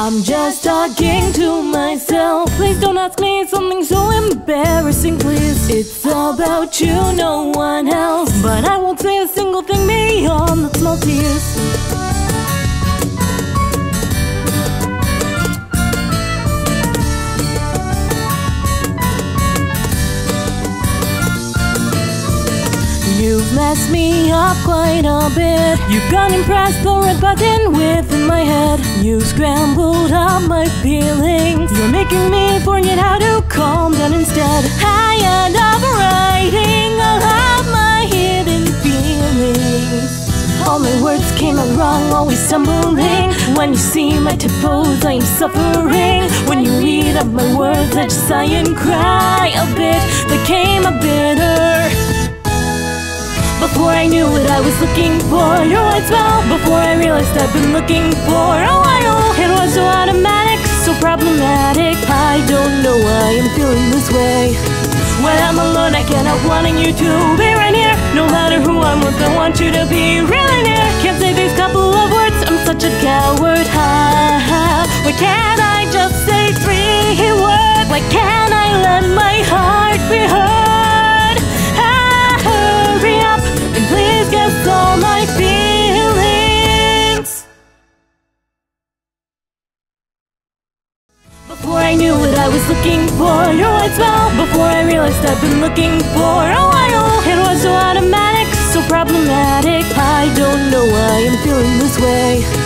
I'm just talking to myself. Please don't ask me something so embarrassing, please. It's about you, no one else. But I won't say a single thing beyond the small tears. You've messed me up quite a bit. You've gone and pressed the red button within my head. You scrambled up my feelings. You're making me forget how to calm down instead. I end up writing all of my hidden feelings. All my words came out wrong, always stumbling. When you see my typos, I am suffering. When you read up my words, I just sigh and cry a bit. They came a bitter. Before I knew what I was looking for Your white smile Before I realized I've been looking for a while. It was so automatic, so problematic. I don't know why I'm feeling this way. When I'm alone I can't help wanting you to be right here. No matter who I'm with I want you to be really near Can't say these couple of words I'm such a coward. Ha, ha. Why can't I Before I knew what I was looking for, your white smile. Before I realized I've been looking for a while. It was so automatic, so problematic. I don't know why I'm feeling this way.